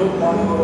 아,